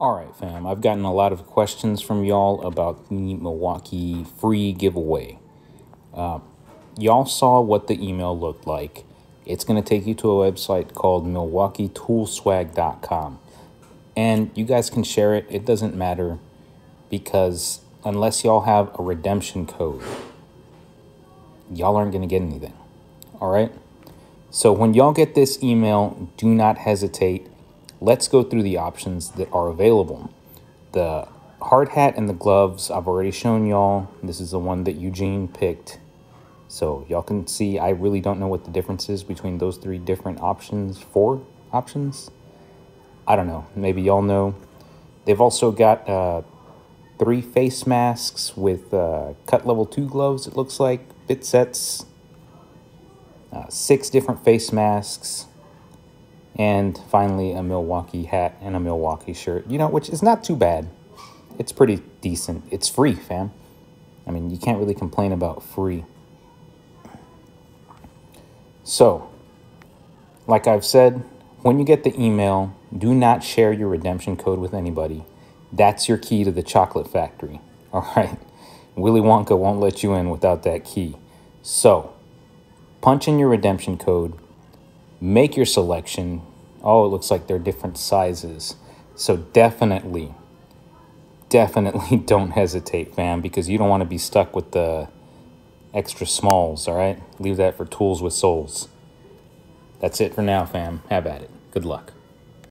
All right, fam. I've gotten a lot of questions from y'all about the Milwaukee free giveaway. Uh, y'all saw what the email looked like. It's going to take you to a website called MilwaukeeToolswag.com. And you guys can share it. It doesn't matter because unless y'all have a redemption code, y'all aren't going to get anything. All right? So when y'all get this email, do not hesitate let's go through the options that are available. The hard hat and the gloves, I've already shown y'all. This is the one that Eugene picked. So y'all can see I really don't know what the difference is between those three different options, four options. I don't know, maybe y'all know. They've also got uh, three face masks with uh, cut level two gloves, it looks like, bit sets, uh, six different face masks, and finally a Milwaukee hat and a Milwaukee shirt, you know, which is not too bad. It's pretty decent. It's free, fam. I mean, you can't really complain about free. So, like I've said, when you get the email, do not share your redemption code with anybody. That's your key to the chocolate factory. All right. Willy Wonka won't let you in without that key. So, punch in your redemption code, make your selection. Oh, it looks like they're different sizes. So definitely, definitely don't hesitate, fam, because you don't want to be stuck with the extra smalls, all right? Leave that for tools with souls. That's it for now, fam. Have at it. Good luck.